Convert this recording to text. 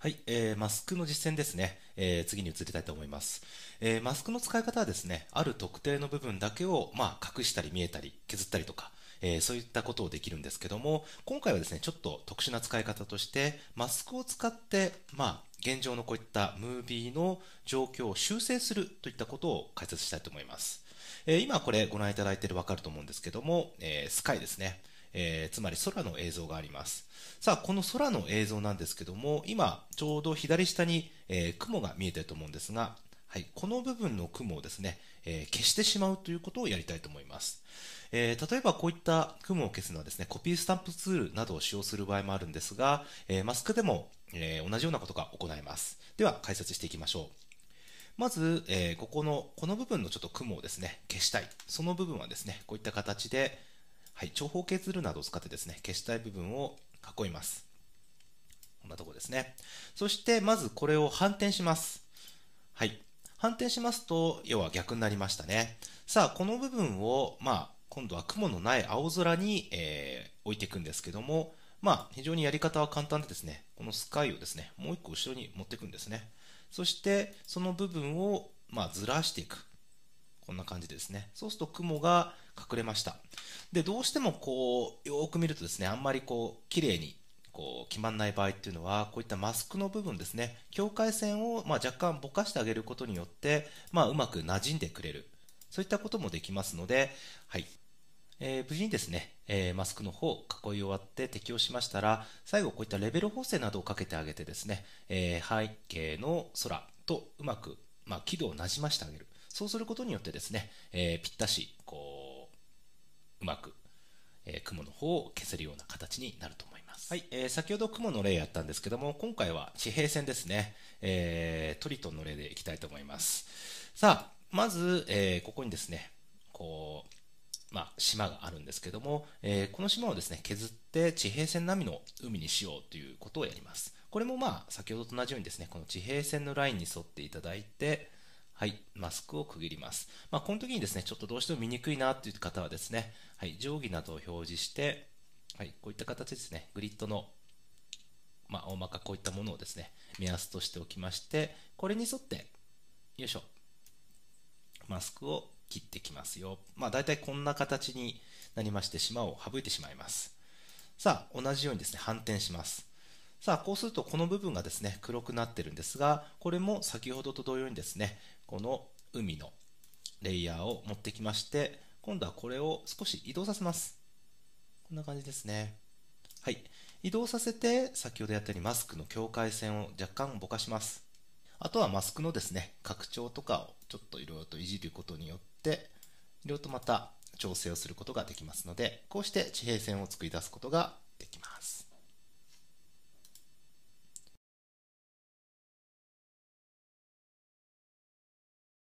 はい、えー、マスクの実践ですね、えー、次に移りたいと思います、えー、マスクの使い方はですね、ある特定の部分だけを、まあ、隠したり見えたり削ったりとか、えー、そういったことをできるんですけども、今回はですね、ちょっと特殊な使い方として、マスクを使って、まあ、現状のこういったムービーの状況を修正するといったことを解説したいと思います。えー、今これご覧いただいているわかると思うんですけども、えー、スカイですね。えー、つまり空の映像があります。さあ、この空の映像なんですけども、今、ちょうど左下に、えー、雲が見えてると思うんですが、はい、この部分の雲をですね、えー、消してしまうということをやりたいと思います。えー、例えばこういった雲を消すのはですね、コピースタンプツールなどを使用する場合もあるんですが、えー、マスクでも、え、同じようなことが行えます。では解説していきましょう。まず、えここの、この部分のちょっと雲をですね、消したい。その部分はですね、こういった形で、はい、長方形ツールなどを使ってですね、消したい部分を囲います。こんなとこですね。そして、まずこれを反転します。はい。反転しますと、要は逆になりましたね。さあ、この部分を、まあ、今度は雲のない青空に、えー、置いていくんですけども、まあ、非常にやり方は簡単でですね、このスカイをですね、もう一個後ろに持っていくんですね。そして、その部分を、まあ、ずらしていく。んな感じですね。そうすると雲が隠れました。で、どうしてもこう、よく見るとですね、あんまりこう、綺麗にこう決まらない場合っていうのは、こういったマスクの部分ですね、境界線をま若干ぼかしてあげることによって、まあ、うまく馴染んでくれる。そういったこともできますので、はい。えー、無事にですね、えー、マスクの方囲い終わって適用しましたら、最後こういったレベル補正などをかけてあげてですね、えー、背景の空とうまく、まあ、輝度をなじましてあげる。そうすることによってですね、えぴったし、こう、うまく、え雲の方を消せるような形になると思います。はい、えー、先ほど雲の例やったんですけども、今回は地平線ですね、えー、トリトンの例でいきたいと思います。さあ、まず、えー、ここにですね、こう、まあ、島があるんですけども、えー、この島をですね、削って地平線並みの海にしようということをやります。これもまあ、先ほどと同じようにですね、この地平線のラインに沿っていただいて、はい、マスクを区切ります。まあ、この時にですね、ちょっとどうしても見にくいなという方はですね、はい、定規などを表示して、はい、こういった形ですね、グリッドの、まあ、大まかこういったものをですね、目安としておきまして、これに沿って、よいしょ、マスクを切ってきますよ。まあ、大体こんな形になりまして、島を省いてしまいます。さあ、同じようにですね、反転します。さあ、こうするとこの部分がですね、黒くなってるんですが、これも先ほどと同様にですね、この海のレイヤーを持ってきまして、今度はこれを少し移動させます。こんな感じですね。はい。移動させて、先ほどやったようにマスクの境界線を若干ぼかします。あとはマスクのですね、拡張とかをちょっといろいろといじることによって、いろいろとまた調整をすることができますので、こうして地平線を作り出すことが。